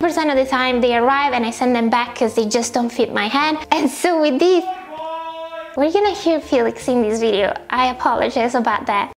Percent of the time they arrive and I send them back because they just don't fit my hand. And so with this, we're gonna hear Felix in this video. I apologize about that.